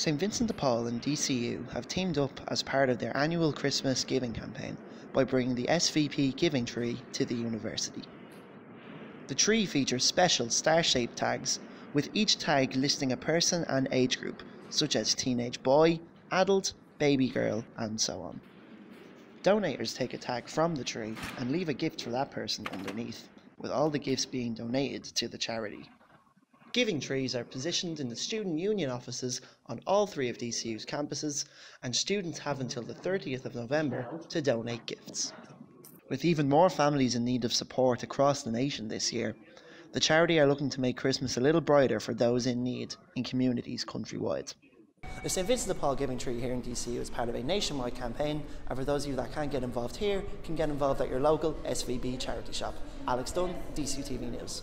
St Vincent de Paul and DCU have teamed up as part of their annual Christmas giving campaign by bringing the SVP Giving Tree to the university. The tree features special star shaped tags, with each tag listing a person and age group, such as teenage boy, adult, baby girl, and so on. Donators take a tag from the tree and leave a gift for that person underneath, with all the gifts being donated to the charity. Giving trees are positioned in the student union offices on all three of DCU's campuses, and students have until the 30th of November to donate gifts. With even more families in need of support across the nation this year, the charity are looking to make Christmas a little brighter for those in need in communities countrywide. The St Vincent de Paul Giving Tree here in DCU is part of a nationwide campaign, and for those of you that can't get involved here, can get involved at your local SVP charity shop. Alex Dunne, DCU TV News.